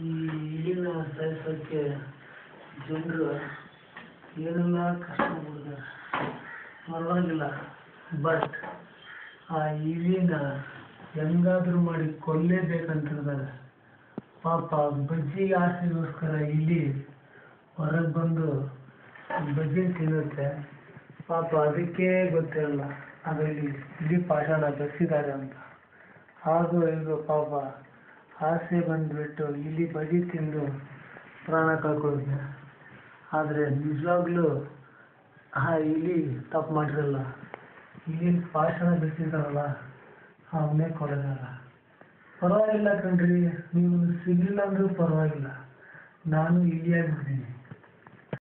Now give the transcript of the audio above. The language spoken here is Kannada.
ಈ ಇಲಿನ ಸಾಯಿಸೋಕ್ಕೆ ಜನರು ಏನೆಲ್ಲ ಕಷ್ಟ ಪಡ್ತಾರೆ? ಪರವಾಗಿಲ್ಲ. ಬಟ್ ಆ ಇಲಿನ ಹೆಂಗಾದ್ರೂ ಮಾಡಿ ಕೊಲ್ಲೇಬೇಕಂತಿರ್ತಾರೆ. ಪಾಪ ಬಜ್ಜಿ ಆಸೆಗೋಸ್ಕರ ಇಲಿ ಹೊರಗೆ ಬಂದು ಬಜ್ಜಿ ತಿನ್ನುತ್ತೆ. ಪಾಪ ಅದಕ್ಕೆ ಗೊತ್ತಿರಲ್ಲ. ಅದರಲ್ಲಿ ಇಲಿ ಪಾಷಾಣ ಬೆರೆಸಿದ್ದಾರೆ ಅಂತ. ಹಾಗೂ ಇದು ಪಾಪ. ಆಸೆ ಬಂದುಬಿಟ್ಟು ಇಲಿ ಬಜ್ಜಿ ತಿಂದು ಪ್ರಾಣ ಕಳ್ಕೊಳ್ಳುತ್ತೆ ಆದರೆ ನಿಜವಾಗ್ಲೂ, ಆ ಇಲಿ ತಪ್ಪು ಮಾಡಿರಲ್ಲ. ಇಲಿ ಪಾಷಣ ಬಿಟ್ಟಿದ್ದಾರಲ್ಲ ಅವನ್ನೇ ಕೊಡೋದಲ್ಲ ಪರವಾಗಿಲ್ಲ ಕಣ್ರಿ ನೀವು ಸಿಗಲಿಲ್ಲ ಅಂದರೂ ಪರವಾಗಿಲ್ಲ. ನಾನು ಇಲಿಯಾಗಿ ಇಲಿಯಾಗಿರ್ತೀನಿ